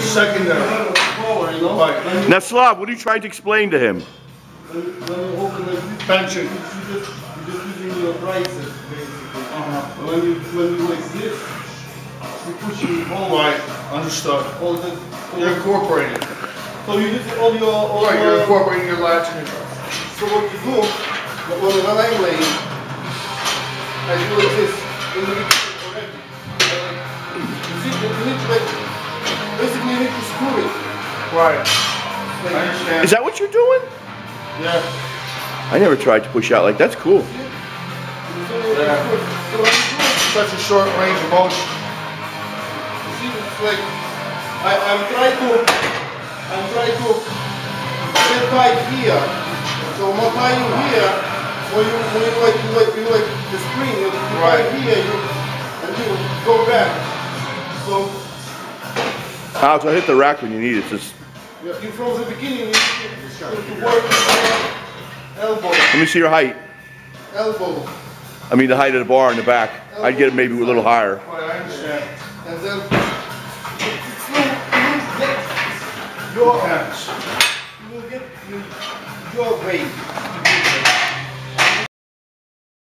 Secondary. power, you know. Right. Now, Slav, what are you trying to explain to him? when you, when you open like this, Pension. you just you just using your triceps basically. Uh-huh. When you when you like this, you pushing all Right, understood. all the. You're incorporating. So you use all your all Right, you're incorporating your lats and your So what you do, when, when I'm laying, I do like this in the beginning already. You need to like, basically you need to screw it. Right. Like, I understand. Is that what you're doing? Yeah. I never tried to push out like that's cool. Yeah. when you do it, Such a short range of motion. see, it's like, I, I'm trying to, I'm trying to get tight here. So more tight you here, when you, when you like, you like, you like the screen, you, you Right. here, you, and you go back. So, How to hit the rack when you need it? Just Yeah, you from the beginning you work elbow, let me see your height. elbow, I mean the height of the bar in the back. I'd get it maybe a little higher. Right, I understand. and then it's get your Yes. you will get your weight